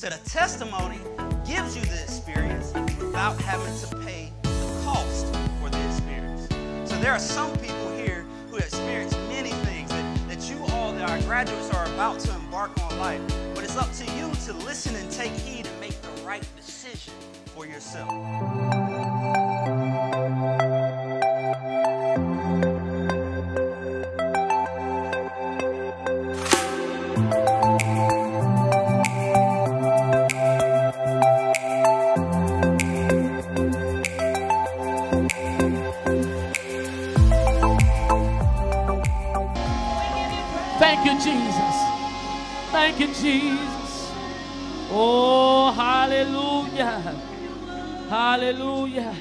So the testimony gives you the experience without having to pay the cost for the experience. So there are some people here who experience many things that, that you all, that our graduates are about to embark on life. But it's up to you to listen and take heed and make the right decision for yourself. Thank you, Jesus. Thank you, Jesus. Oh, hallelujah. Hallelujah.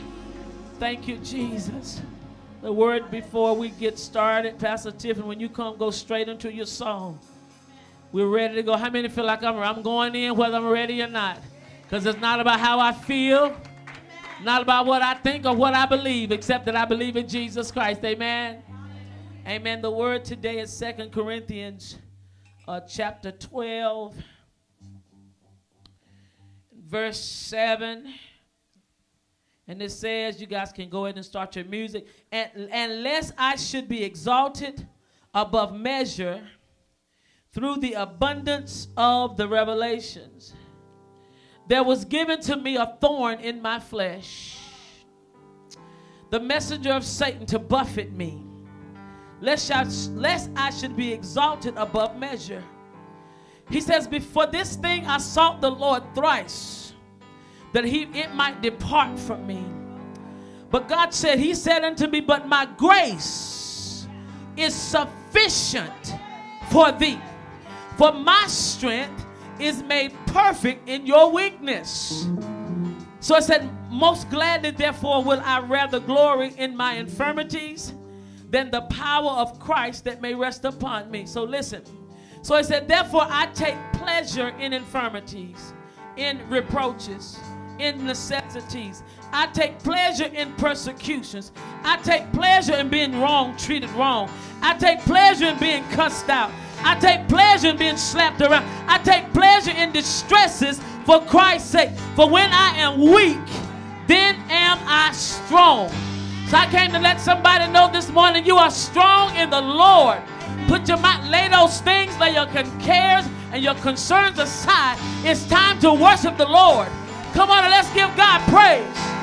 Thank you, Jesus. The word before we get started, Pastor Tiffany, when you come, go straight into your song. We're ready to go. How many feel like I'm, I'm going in whether I'm ready or not? Because it's not about how I feel, not about what I think or what I believe, except that I believe in Jesus Christ. Amen. Amen. The word today is Second Corinthians uh, chapter 12, verse 7. And it says, you guys can go ahead and start your music. And, lest I should be exalted above measure through the abundance of the revelations, there was given to me a thorn in my flesh, the messenger of Satan to buffet me lest I, lest I should be exalted above measure. He says, Before this thing I sought the Lord thrice, that he it might depart from me. But God said, He said unto me, But my grace is sufficient for thee. For my strength is made perfect in your weakness. So I said, Most gladly, therefore, will I rather glory in my infirmities than the power of Christ that may rest upon me. So listen. So he said, Therefore I take pleasure in infirmities, in reproaches, in necessities. I take pleasure in persecutions. I take pleasure in being wrong, treated wrong. I take pleasure in being cussed out. I take pleasure in being slapped around. I take pleasure in distresses for Christ's sake. For when I am weak, then am I strong. So I came to let somebody know this morning you are strong in the Lord. Put your mind, lay those things, lay your cares and your concerns aside. It's time to worship the Lord. Come on and let's give God praise.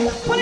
Put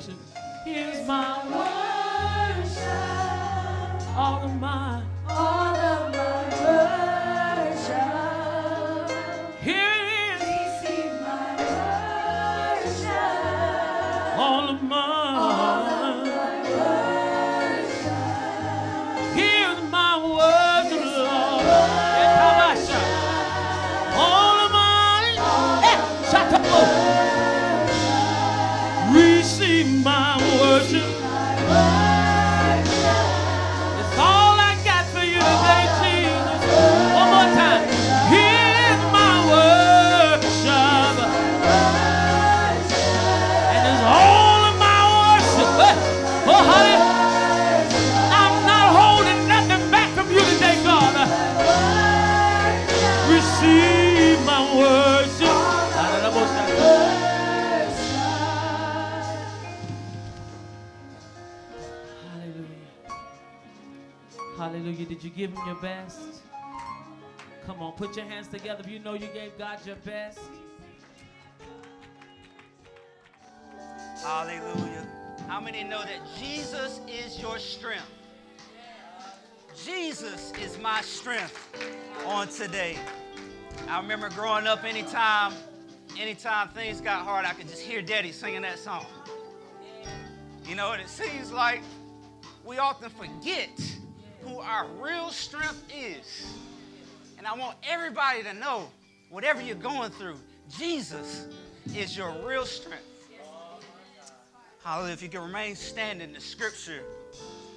worship. Here's my worship. All of my give him your best? Come on, put your hands together if you know you gave God your best. Hallelujah. How many know that Jesus is your strength? Jesus is my strength on today. I remember growing up anytime, anytime things got hard, I could just hear Daddy singing that song. You know, and it seems like we often forget who our real strength is. And I want everybody to know, whatever you're going through, Jesus is your real strength. Hallelujah. If you can remain standing, the scripture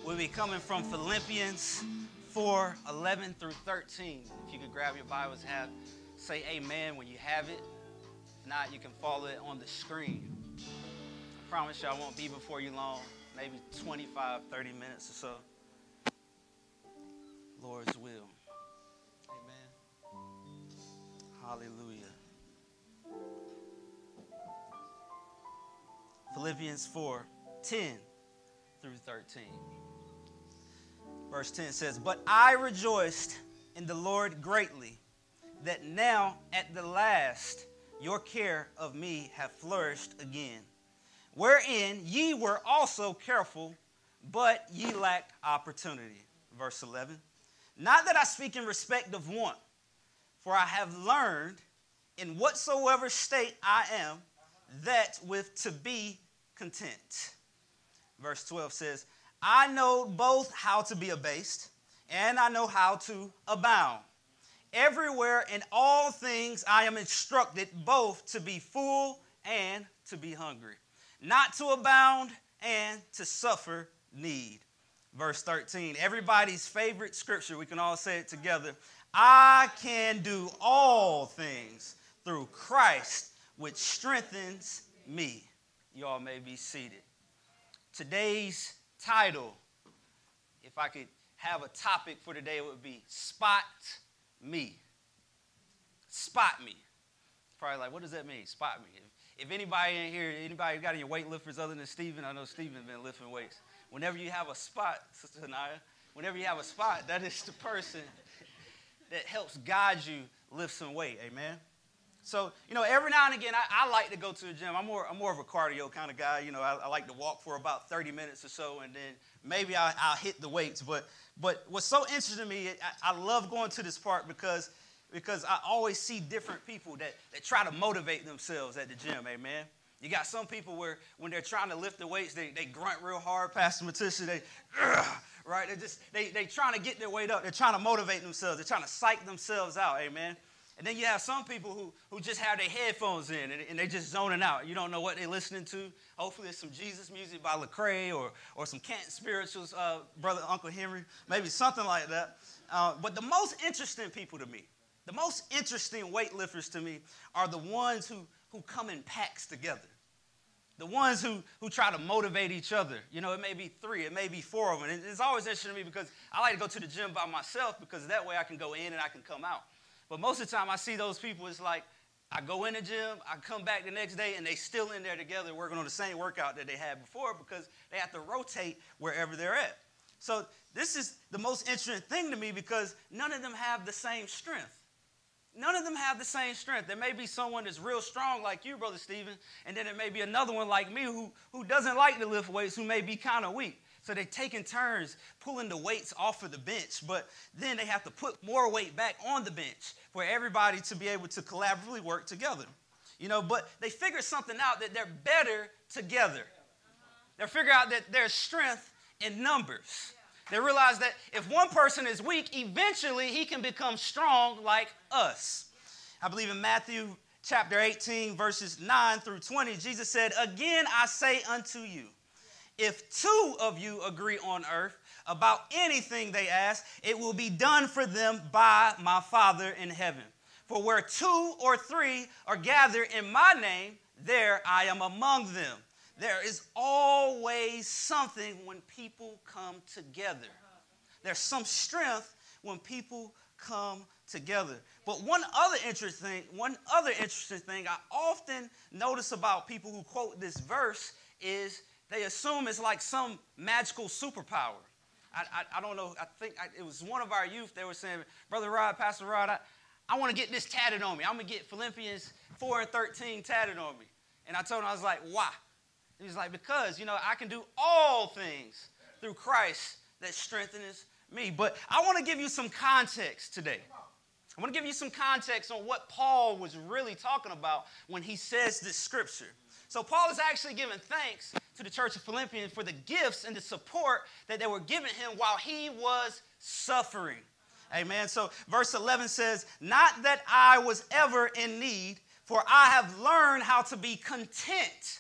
will be coming from Philippians 4 11 through 13. If you could grab your Bibles, have say amen when you have it. If not, you can follow it on the screen. I promise you I won't be before you long, maybe 25, 30 minutes or so. Lord's will. Amen. Hallelujah. Philippians 4 10 through 13. Verse 10 says, But I rejoiced in the Lord greatly that now at the last your care of me have flourished again, wherein ye were also careful, but ye lacked opportunity. Verse 11. Not that I speak in respect of want, for I have learned in whatsoever state I am, that with to be content. Verse 12 says, I know both how to be abased and I know how to abound. Everywhere in all things I am instructed both to be full and to be hungry, not to abound and to suffer need. Verse 13, everybody's favorite scripture, we can all say it together. I can do all things through Christ, which strengthens me. You all may be seated. Today's title, if I could have a topic for today, it would be Spot Me. Spot me. Probably like, what does that mean? Spot me. If, if anybody in here, anybody got any weightlifters other than Stephen, I know Stephen been lifting weights. Whenever you have a spot, Sister Naya, whenever you have a spot, that is the person that helps guide you lift some weight. Amen. So, you know, every now and again, I, I, like to go to the gym. I'm more, I'm more of a cardio kind of guy. You know, I, I like to walk for about 30 minutes or so, and then maybe I, will hit the weights. But, but what's so interesting to me, I, I, love going to this park because, because I always see different people that, that try to motivate themselves at the gym, amen? You got some people where when they're trying to lift the weights, they, they grunt real hard. Pastor Matisha, they, right? They just, they, they trying to get their weight up. They're trying to motivate themselves. They're trying to psych themselves out, amen? And then you have some people who, who just have their headphones in and, and they just zoning out. You don't know what they're listening to. Hopefully, it's some Jesus music by Lecrae or, or some Canton Spirituals, uh, Brother Uncle Henry, maybe something like that. Uh, but the most interesting people to me, the most interesting weightlifters to me are the ones who, who come in packs together. The ones who, who try to motivate each other. You know, it may be three, it may be four of them. And it's always interesting to me because I like to go to the gym by myself because that way I can go in and I can come out. But most of the time I see those people, it's like I go in the gym, I come back the next day, and they still in there together working on the same workout that they had before because they have to rotate wherever they're at. So this is the most interesting thing to me because none of them have the same strength. None of them have the same strength. There may be someone that's real strong like you, Brother Stephen, and then there may be another one like me who, who doesn't like to lift weights, who may be kind of weak. So they're taking turns pulling the weights off of the bench, but then they have to put more weight back on the bench for everybody to be able to collaboratively work together. You know, but they figure something out that they're better together. They figure out that there's strength in numbers. They realize that if one person is weak, eventually he can become strong like us. I believe in Matthew chapter 18, verses 9 through 20, Jesus said, Again I say unto you, if two of you agree on earth about anything they ask, it will be done for them by my Father in heaven. For where two or three are gathered in my name, there I am among them. There is always something when people come together. There's some strength when people come together. But one other interesting, one other interesting thing I often notice about people who quote this verse is they assume it's like some magical superpower. I, I, I don't know, I think I, it was one of our youth, they were saying, Brother Rod, Pastor Rod, I, I want to get this tatted on me. I'm going to get Philippians 4 and 13 tatted on me. And I told him, I was like, why? He was like, because, you know, I can do all things through Christ that strengthens me. But I want to give you some context today. I want to give you some context on what Paul was really talking about when he says this scripture. So, Paul is actually giving thanks to the church of Philippians for the gifts and the support that they were giving him while he was suffering. Amen. So, verse 11 says, Not that I was ever in need, for I have learned how to be content.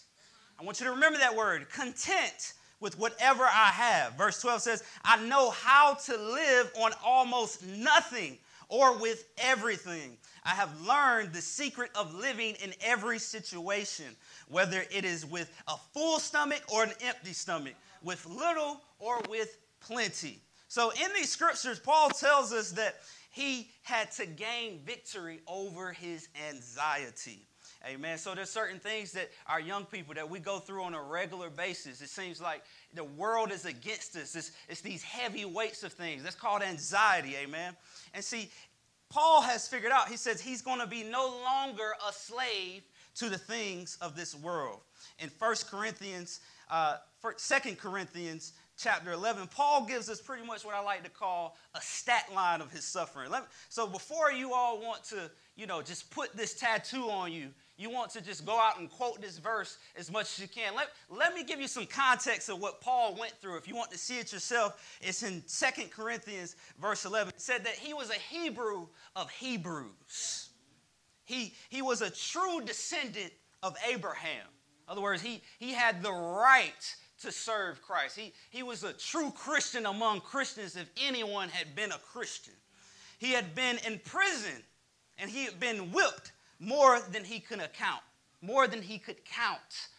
I want you to remember that word content with whatever I have. Verse 12 says, I know how to live on almost nothing or with everything. I have learned the secret of living in every situation, whether it is with a full stomach or an empty stomach, with little or with plenty. So, in these scriptures, Paul tells us that he had to gain victory over his anxiety. Amen. So there's certain things that our young people that we go through on a regular basis. It seems like the world is against us. It's, it's these heavy weights of things. That's called anxiety. Amen. And see, Paul has figured out, he says he's going to be no longer a slave to the things of this world. In 1 Corinthians, uh, 2 Corinthians chapter 11, Paul gives us pretty much what I like to call a stat line of his suffering. Me, so before you all want to, you know, just put this tattoo on you, you want to just go out and quote this verse as much as you can. Let, let me give you some context of what Paul went through. If you want to see it yourself, it's in Second Corinthians, verse 11. It said that he was a Hebrew of Hebrews. He, he was a true descendant of Abraham. In other words, he, he had the right to serve Christ. He, he was a true Christian among Christians if anyone had been a Christian. He had been in prison and he had been whipped more than he could account, more than he could count.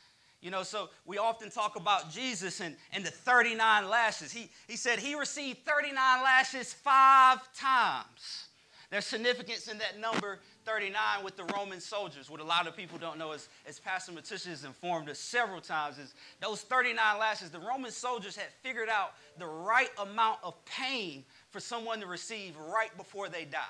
You know, so we often talk about Jesus and, and the 39 lashes. He, he said he received 39 lashes five times. There's significance in that number 39 with the Roman soldiers. What a lot of people don't know is, as Pastor Matisha has informed us several times, is those 39 lashes, the Roman soldiers had figured out the right amount of pain for someone to receive right before they die.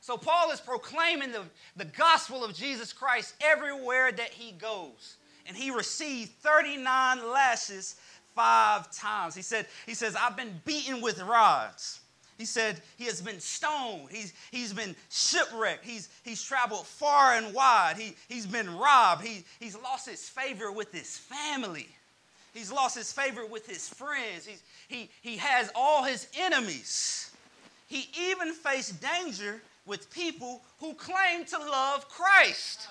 So Paul is proclaiming the, the gospel of Jesus Christ everywhere that he goes. And he received 39 lashes five times. He said, he says, I've been beaten with rods. He said he has been stoned. He's, he's been shipwrecked. He's, he's traveled far and wide. He, he's been robbed. He, he's lost his favor with his family. He's lost his favor with his friends. He's, he, he has all his enemies. He even faced danger with people who claim to love Christ.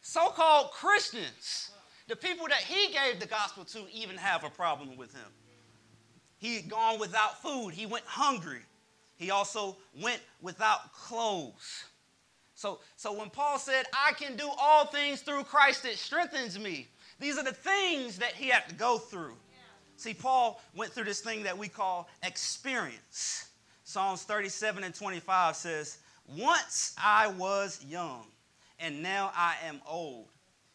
So called Christians, the people that he gave the gospel to, even have a problem with him. He had gone without food, he went hungry. He also went without clothes. So, so when Paul said, I can do all things through Christ that strengthens me, these are the things that he had to go through. See, Paul went through this thing that we call experience. Psalms 37 and 25 says, once I was young, and now I am old.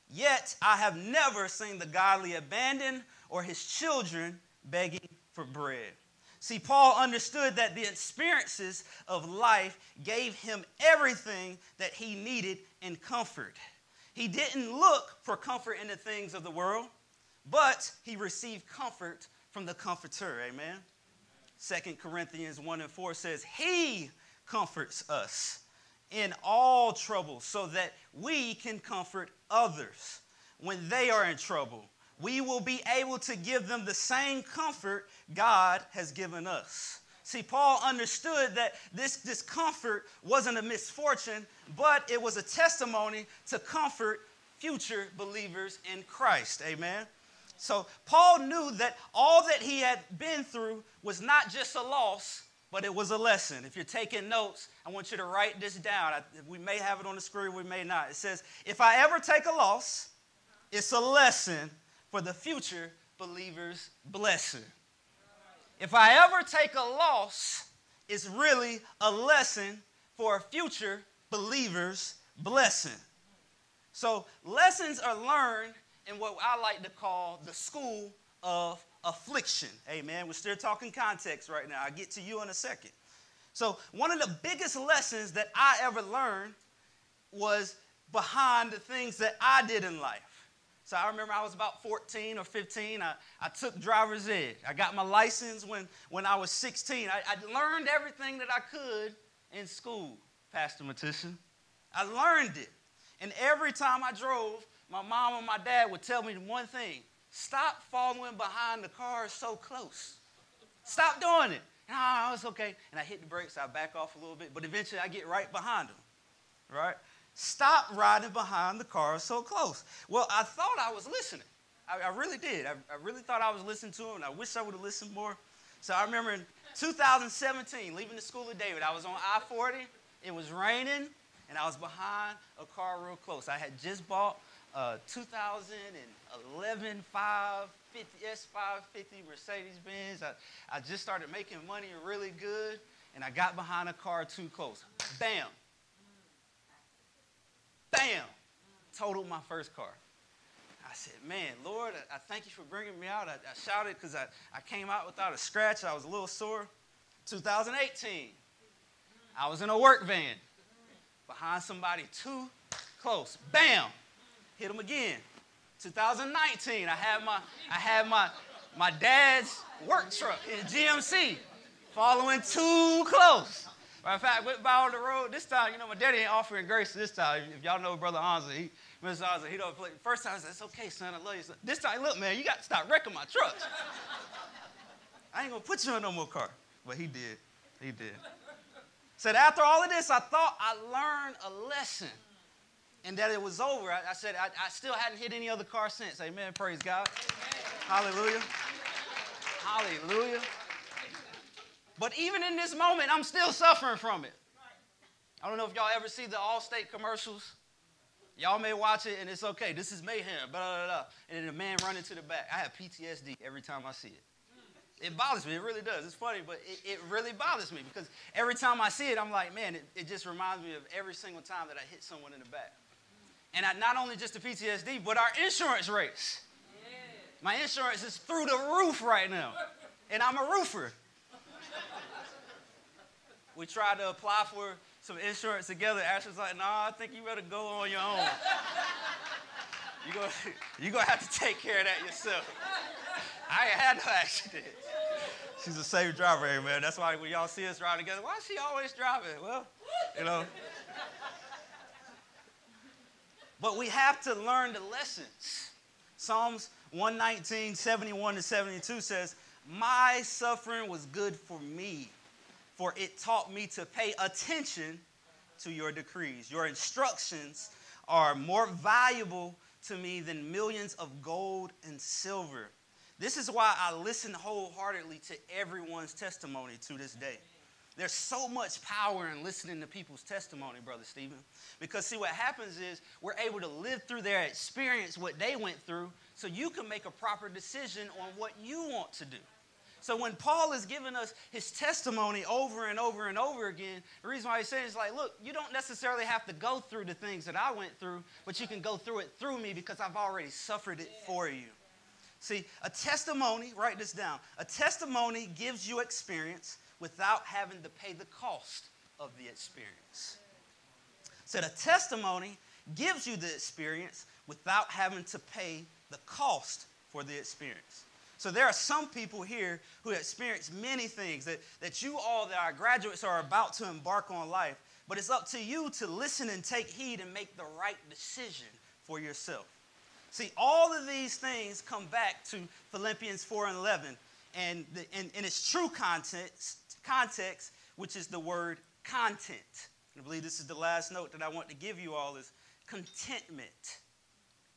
Yet I have never seen the godly abandoned or his children begging for bread. See, Paul understood that the experiences of life gave him everything that he needed in comfort. He didn't look for comfort in the things of the world, but he received comfort from the comforter. Amen. Second Corinthians 1 and 4 says, He comforts us in all trouble so that we can comfort others when they are in trouble. We will be able to give them the same comfort God has given us. See, Paul understood that this discomfort wasn't a misfortune, but it was a testimony to comfort future believers in Christ. Amen. So, Paul knew that all that he had been through was not just a loss, but it was a lesson. If you're taking notes, I want you to write this down. I, we may have it on the screen, we may not. It says, If I ever take a loss, it's a lesson for the future believer's blessing. If I ever take a loss, it's really a lesson for a future believer's blessing. So, lessons are learned in what I like to call the school of affliction. Amen. We're still talking context right now. I'll get to you in a second. So, one of the biggest lessons that I ever learned was behind the things that I did in life. So I remember I was about 14 or 15. I, I took driver's ed. I got my license when, when I was 16. I, I learned everything that I could in school, Pastor Matisha. I learned it. And every time I drove, my mom and my dad would tell me one thing stop following behind the cars so close. Stop doing it. No, oh, it's okay. And I hit the brakes, I back off a little bit, but eventually I get right behind them. Right? Stop riding behind the car so close. Well, I thought I was listening. I, I really did. I, I, really thought I was listening to him, and I wish I would have listened more. So I remember in 2017, leaving the school of David, I was on I 40. It was raining, and I was behind a car real close. I had just bought a 2011 550, S550 Mercedes Benz. I, I just started making money really good, and I got behind a car too close. Bam! Bam! Totaled my first car. I said, man, Lord, I, I thank you for bringing me out. I, I shouted because I, I came out without a scratch. I was a little sore. 2018, I was in a work van behind somebody too close. Bam! Hit him again. 2019, I had my, I had my, my dad's work truck in GMC following too close. Matter of fact, went by on the road. This time, you know, my daddy ain't offering grace this time. If y'all know Brother Hansa, he, Mr. Hansa, he don't play. First time I said, it's okay, son, I love you. Son. This time, look, man, you got to stop wrecking my trucks. I ain't gonna put you in no more car. But he did. He did. Said, after all of this, I thought I learned a lesson and that it was over. I, I said, I, I, still hadn't hit any other car since. Amen. Praise God. Amen. Hallelujah. Hallelujah. But even in this moment, I'm still suffering from it. I don't know if y'all ever see the Allstate commercials. Y'all may watch it and it's okay. This is mayhem, blah, blah, blah. And then the man running to the back. I have PTSD every time I see it. It bothers me. It really does. It's funny, but it, it really bothers me because every time I see it, I'm like, man, it, it just reminds me of every single time that I hit someone in the back. And I, not only just the PTSD, but our insurance rates. My insurance is through the roof right now. And I'm a roofer we tried to apply for some insurance together. Ashley's like, nah, I think you better go on your own. You're going you gonna have to take care of that yourself. I ain't had no accident. She's a safe driver, man. That's why when y'all see us riding together, why is she always driving? Well, you know. But we have to learn the lessons. Psalms 119, 71 to 72 says, My suffering was good for me for it taught me to pay attention to your decrees. Your instructions are more valuable to me than millions of gold and silver. This is why I listen wholeheartedly to everyone's testimony to this day. There's so much power in listening to people's testimony, Brother Stephen. Because, see, what happens is we're able to live through their experience, what they went through, so you can make a proper decision on what you want to do. So when Paul is giving us his testimony over and over and over again, the reason why he's saying is like, look, you don't necessarily have to go through the things that I went through, but you can go through it through me because I've already suffered it for you. See, a testimony, write this down. A testimony gives you experience without having to pay the cost of the experience. Said a testimony gives you the experience without having to pay the cost for the experience. So there are some people here who experience many things that, that you all that are graduates are about to embark on life. But it's up to you to listen and take heed and make the right decision for yourself. See, all of these things come back to Philippians 4 and 11 and, the, and, and its true context, context, which is the word content. I believe this is the last note that I want to give you all is contentment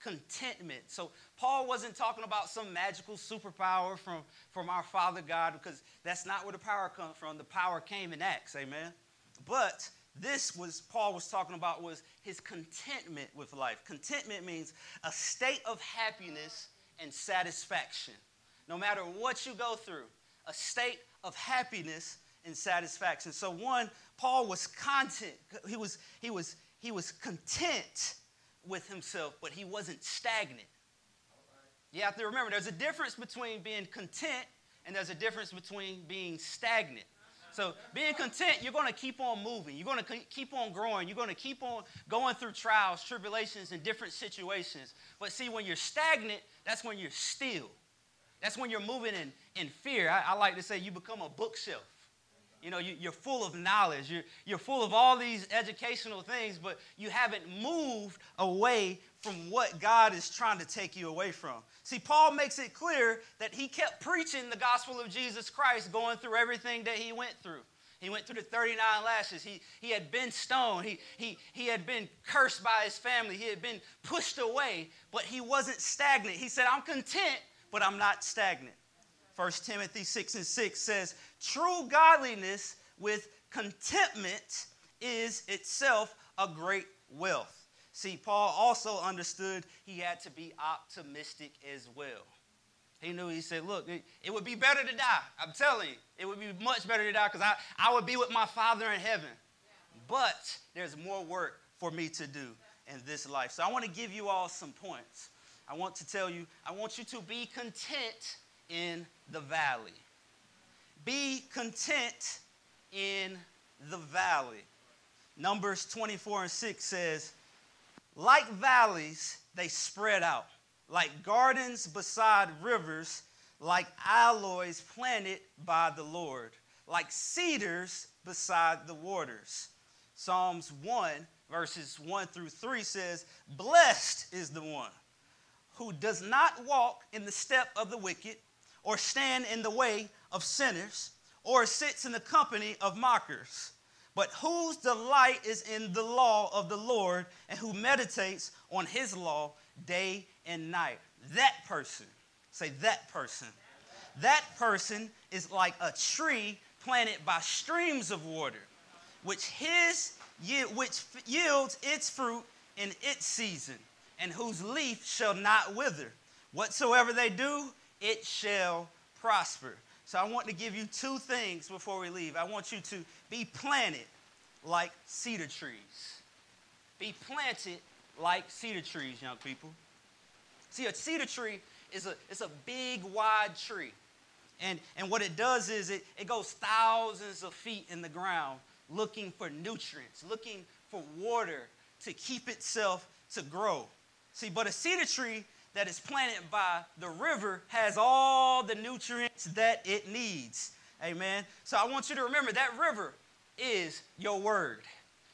contentment. So Paul wasn't talking about some magical superpower from, from our Father God because that's not where the power comes from. The power came in Acts, amen. But this was Paul was talking about was his contentment with life. Contentment means a state of happiness and satisfaction. No matter what you go through, a state of happiness and satisfaction. So one, Paul was content. He was he was he was content with himself, but he wasn't stagnant. You have to remember there's a difference between being content and there's a difference between being stagnant. So, being content, you're going to keep on moving. You're going to keep on growing. You're going to keep on going through trials, tribulations, and different situations. But see, when you're stagnant, that's when you're still. That's when you're moving in, in fear. I, I like to say you become a bookshelf. You know, you, are full of knowledge. You're, you're full of all these educational things, but you haven't moved away from what God is trying to take you away from. See, Paul makes it clear that he kept preaching the gospel of Jesus Christ, going through everything that he went through. He went through the 39 lashes. He, he had been stoned. He, he, he had been cursed by his family. He had been pushed away, but he wasn't stagnant. He said, I'm content, but I'm not stagnant. 1 Timothy 6 and 6 says, True godliness with contentment is itself a great wealth. See, Paul also understood he had to be optimistic as well. He knew, he said, Look, it, would be better to die. I'm telling you, it would be much better to die because I, I would be with my Father in heaven. But there's more work for me to do in this life. So I want to give you all some points. I want to tell you, I want you to be content in the valley. Be content in the valley. Numbers 24 and 6 says, like valleys, they spread out, like gardens beside rivers, like aloes planted by the Lord, like cedars beside the waters. Psalms 1, verses 1 through 3 says, Blessed is the one who does not walk in the step of the wicked or stand in the way of sinners, or sits in the company of mockers, but whose delight is in the law of the Lord, and who meditates on his law day and night. That person, say that person, that person is like a tree planted by streams of water, which his which yields its fruit in its season, and whose leaf shall not wither. Whatsoever they do, it shall prosper. So I want to give you two things before we leave. I want you to be planted like cedar trees. Be planted like cedar trees, young people. See, a cedar tree is a, it's a big, wide tree. And, and what it does is it, it goes thousands of feet in the ground looking for nutrients, looking for water to keep itself to grow. See, but a cedar tree that is planted by the river has all the nutrients that it needs. Amen. So I want you to remember that river is your word.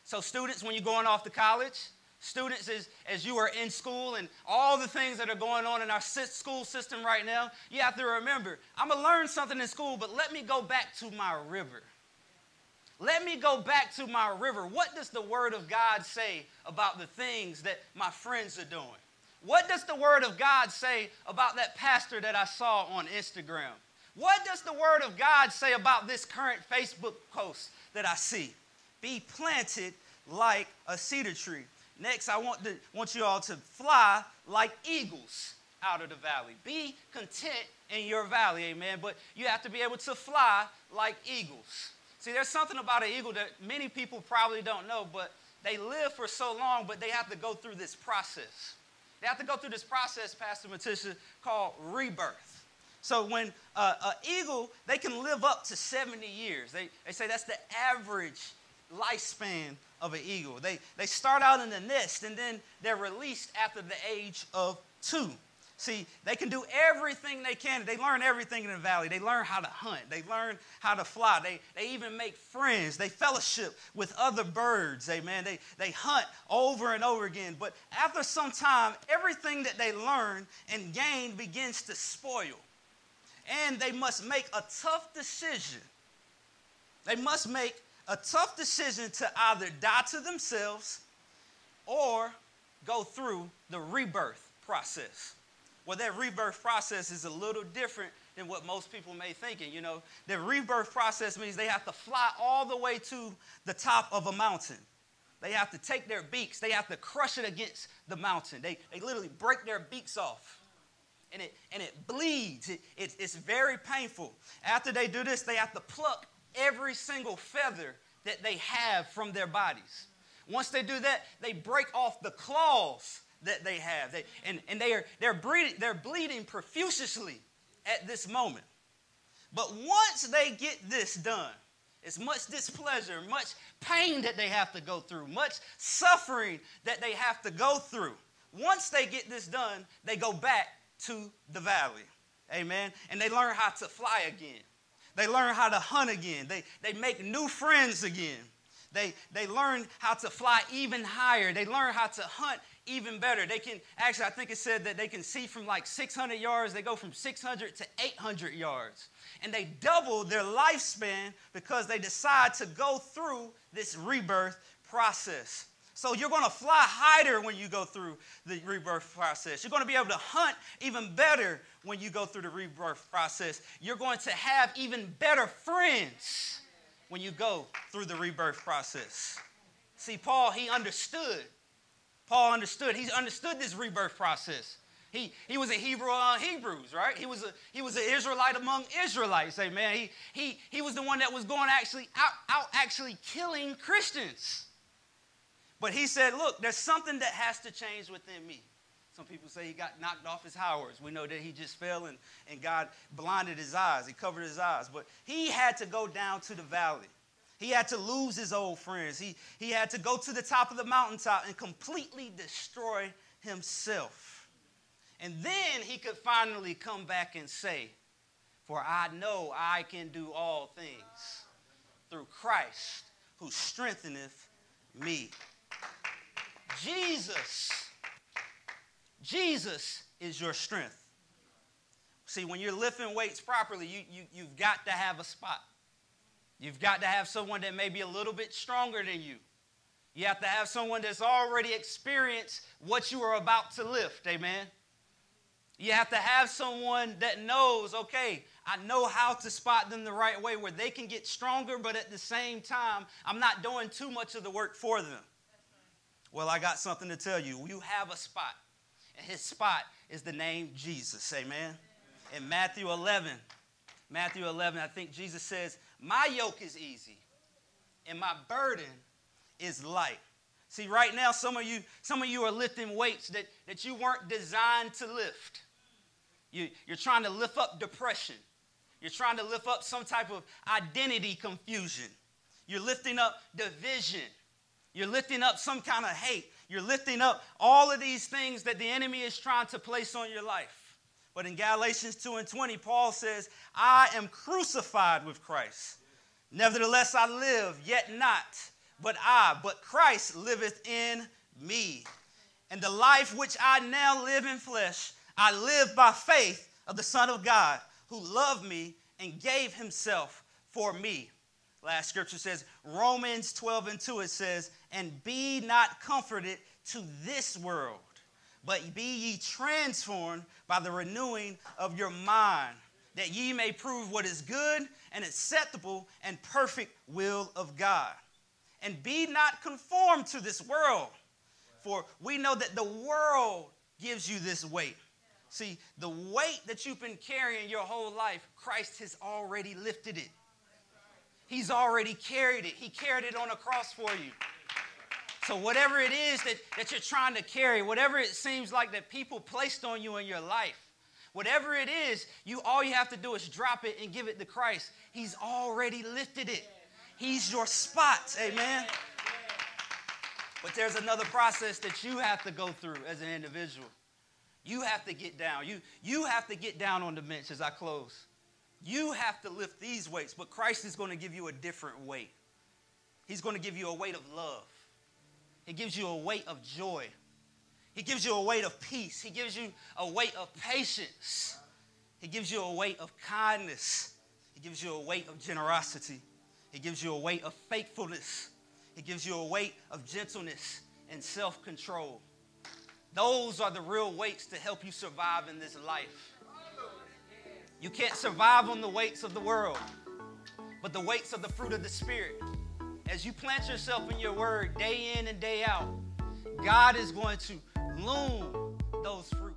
So, students, when you're going off to college, students, as, as you are in school and all the things that are going on in our school system right now, you have to remember I'm going to learn something in school, but let me go back to my river. Let me go back to my river. What does the Word of God say about the things that my friends are doing? What does the Word of God say about that pastor that I saw on Instagram? What does the Word of God say about this current Facebook post that I see? Be planted like a cedar tree. Next, I want, to, want you all to fly like eagles out of the valley. Be content in your valley, amen. But you have to be able to fly like eagles. See, there's something about an eagle that many people probably don't know, but they live for so long, but they have to go through this process. They have to go through this process, Pastor Matisha, called rebirth. So when uh, an eagle, they can live up to 70 years. They, they say that's the average lifespan of an eagle. They, they start out in the nest and then they're released after the age of two. See, they can do everything they can. They learn everything in the valley. They learn how to hunt. They learn how to fly. They, they even make friends. They fellowship with other birds. Amen. They, they hunt over and over again. But after some time, everything that they learn and gain begins to spoil. And they must make a tough decision. They must make a tough decision to either die to themselves or go through the rebirth process. Well, that rebirth process is a little different than what most people may thinking. You know, the rebirth process means they have to fly all the way to the top of a mountain. They have to take their beaks, they have to crush it against the mountain. They, they literally break their beaks off. And it, and it bleeds. It, it, it's very painful. After they do this, they have to pluck every single feather that they have from their bodies. Once they do that, they break off the claws that they have. They, and and they are, they're, bleeding, they're bleeding profusely at this moment. But once they get this done, it's much displeasure, much pain that they have to go through, much suffering that they have to go through. Once they get this done, they go back to the valley. Amen. And they learn how to fly again. They learn how to hunt again. They, they make new friends again. They, they learn how to fly even higher. They learn how to hunt even better. They can, actually, I think it said that they can see from like 600 yards, they go from 600 to 800 yards. And they double their lifespan because they decide to go through this rebirth process. So you're going to fly higher when you go through the rebirth process. You're going to be able to hunt even better when you go through the rebirth process. You're going to have even better friends when you go through the rebirth process. See, Paul, he understood. Paul understood. He understood this rebirth process. He, he was a Hebrew among Hebrews, right? He was a he was an Israelite among Israelites. Amen. He he he was the one that was going actually out, out actually killing Christians. But he said, look, there's something that has to change within me. Some people say he got knocked off his horse. We know that he just fell and, and God blinded his eyes. He covered his eyes. But he had to go down to the valley. He had to lose his old friends. He, he had to go to the top of the mountaintop and completely destroy himself. And then he could finally come back and say, For I know I can do all things through Christ who strengtheneth me. Jesus Jesus is your strength. See, when you're lifting weights properly, you, you, you've got to have a spot. You've got to have someone that may be a little bit stronger than you. You have to have someone that's already experienced what you are about to lift. Amen. You have to have someone that knows, okay, I know how to spot them the right way where they can get stronger, but at the same time, I'm not doing too much of the work for them. Well, I got something to tell you. You have a spot and his spot is the name Jesus. Amen. In Matthew 11, Matthew 11, I think Jesus says, My yoke is easy and my burden is light. See, right now, some of you, some of you are lifting weights that, that you weren't designed to lift. You, you're trying to lift up depression. You're trying to lift up some type of identity confusion. You're lifting up division. You're lifting up some kind of hate. You're lifting up all of these things that the enemy is trying to place on your life. But in Galatians 2 and 20, Paul says, I am crucified with Christ. Nevertheless, I live, yet not, but I, but Christ liveth in me. And the life which I now live in flesh, I live by faith of the Son of God, who loved me and gave himself for me. Last scripture says, Romans 12 and 2, it says, And be not comforted to this world, but be ye transformed by the renewing of your mind, that ye may prove what is good and acceptable and perfect will of God. And be not conformed to this world, for we know that the world gives you this weight. See, the weight that you've been carrying your whole life, Christ has already lifted it. He's already carried it. He carried it on a cross for you. So whatever it is that, that you're trying to carry, whatever it seems like that people placed on you in your life, whatever it is, you all you have to do is drop it and give it to Christ. He's already lifted it. He's your spot. Amen. But there's another process that you have to go through as an individual. You have to get down. You, you have to get down on the bench as I close. You have to lift these weights, but Christ is going to give you a different weight. He's going to give you a weight of love. He gives you a weight of joy. He gives you a weight of peace. He gives you a weight of patience. He gives you a weight of kindness. He gives you a weight of generosity. He gives you a weight of faithfulness. He gives you a weight of gentleness and self control. Those are the real weights to help you survive in this life. You can't survive on the weights of the world, but the weights of the fruit of the Spirit. As you plant yourself in your word day in and day out, God is going to loom those fruits.